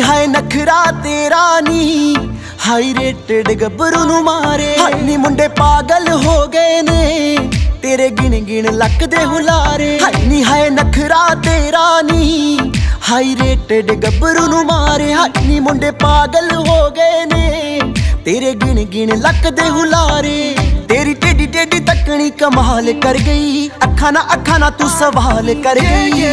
ਹਾਏ ਨਖਰਾ ਤੇਰਾ ਨੀ। ਹਾਈ ਰੇਟਡ ਗੱਭਰੂ ਨੂੰ ਮਾਰੇ। ਹਾਏ ਨੀ ਮੁੰਡੇ ਪਾਗਲ ਹੋ ਗਏ ਨੇ। ਤੇਰੇ ਗਿਣ ਗਿਣ ਲੱਕ ਦੇ ਹੁਲਾਰੇ। ਹਾਏ ਨੀ ਹਾਏ ਨਖਰਾ ਤੇਰਾ ਨੀ। ਹਾਈ ਰੇਟਡ ਗੱਭਰੂ ਨੂੰ ਮਾਰੇ। ਹਾਏ ਨੀ ਮੁੰਡੇ ਪਾਗਲ ਹੋ ਗਏ ਨੇ। ਤੇਰੇ ਗਿਣ ਗਿਣ ਲੱਕ ਦੇ ਹੁਲਾਰੇ। ਤੇਰੀ ਟੇਡੀ ਟੇਡੀ ਤੱਕਣੀ ਕਮਾਲ ਕਰ ਗਈ। ਅੱਖਾਂ ਨਾ ਅੱਖਾਂ ਨਾ ਤੂੰ ਸਵਾਲ ਕਰ ਗਈ।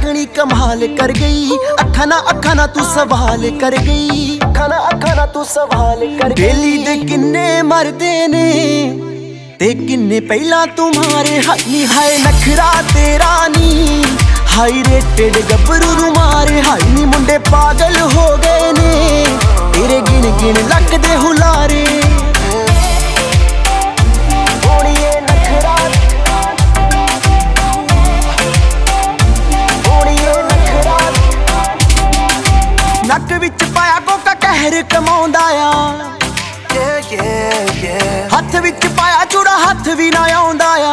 ਟੇਡੀ ਤੱਕਣੀ ਕਮਾਲ ਕਰ ਗਈ। ਅੱਖਾਂ ਨਾ ਅੱਖਾਂ ਨਾ ਤੂੰ ਸਵਾਲ ਕਰ ਗਈ। ਅੱਖਾਂ ਨਾ ਅੱਖਾਂ ਨਾ ਤੂੰ ਸਵਾਲ ਕਰ ਗਈ। ਬੇਲੀ ਦੇ ਕਿੰਨੇ ਮਰਦੇ ਨੇ, ਤੇ ਕਿੰਨੇ ਪਹਿਲਾਂ ਤੁਮਾਰੇ ਹਾਈ ਹਾਏ ਨਖਰਾ ਤੇਰਾ ਨੀ ਹਾਈ ਰੇਟਡ ਗੱਭਰੂ ਨੂੰ ਮਾਰੇ। ਹਾਈ ਨੀ ਮੁੰਡੇ ਪਾਗਲ ਹੋ ਗਏ ਨੇ, ਤੇਰੇ ਗਿਣ ਗਿਣ ਲੱਗਦੇ ਹੁਲਾਰੇ। ਨੱਕ ਵਿੱਚ ਪਾਇਆ ਕੋਕਾ ਕਹਿਰ ਕਮਾਉਂਦਾ ਆ. ਹੱਥ ਵਿੱਚ ਪਾਇਆ ਚੂੜਾ ਹੱਥ ਵੀ ਨਾ ਆਉਂਦਾ ਆ।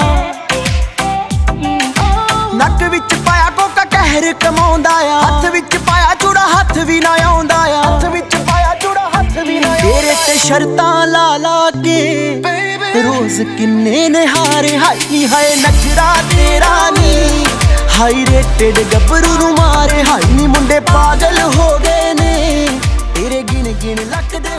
ਨੱਕ ਵਿੱਚ ਪਾਇਆ ਕੋਕਾ ਕਹਿਰ ਕਮਾਉਂਦਾ ਆ। ਹੱਥ ਵਿੱਚ ਪਾਇਆ ਚੂੜਾ ਹੱਥ ਵੀ ਨਾ ਆਉਂਦਾ ਆ। ਹੱਥ ਵਿੱਚ ਪਾਇਆ ਚੂੜਾ ਹੱਥ ਵੀ ਨਾ ਤੇਰੇ ਤੇ ਸ਼ਰਤਾਂ ਲਾ ਲਾ ਕੇ ਰੋਜ਼ ਕਿੰਨੇ ਨੇ ਹਾਰੇ ਹਾਈ ਹਾਏ ਨਖਰਾ ਤੇਰਾ ਨੀ। ਹਾਈ ਰੇਟਡ ਗੱਭਰੂ ਨੂੰ ਮਾਰੇ ਹਾਈ ਨੀ ਮੁੰਡੇ ਪਾਗਲ ਹੋ ਗਏ ਨੇ। ਤੇਰੇ ਗਿਣ ਗਿਣ ਲੱਕ ਦੇ